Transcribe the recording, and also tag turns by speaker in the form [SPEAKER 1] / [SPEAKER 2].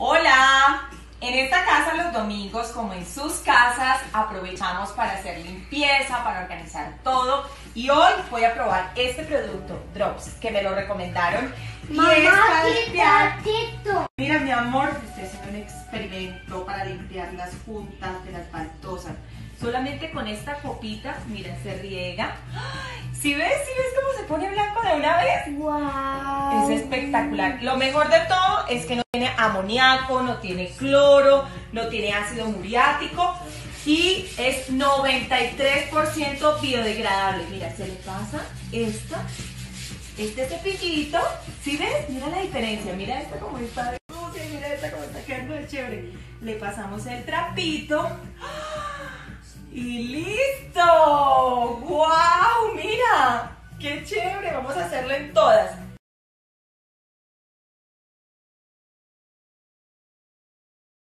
[SPEAKER 1] Hola, en esta casa los domingos, como en sus casas, aprovechamos para hacer limpieza, para organizar todo. Y hoy voy a probar este producto, Drops, que me lo recomendaron. Y
[SPEAKER 2] Mamá,
[SPEAKER 1] es para limpiar. Mira, mi amor, estoy haciendo un experimento para limpiar las puntas de las baldosas. Solamente con esta copita, mira, se riega. ¿Sí ves? ¿Sí ves cómo se pone blanco de una vez?
[SPEAKER 2] Wow.
[SPEAKER 1] Es espectacular. Lo mejor de todo es que no tiene amoníaco, no tiene cloro, no tiene ácido muriático y es 93% biodegradable. Mira, se le pasa esto, este cepillito. ¿Sí ves? Mira la diferencia. Mira esta como está de sucia mira esta como está quedando de chévere. Le pasamos el trapito. ¡Ah! Y listo. ¡Wow! Mira. ¡Qué chévere! Vamos a hacerlo en todas.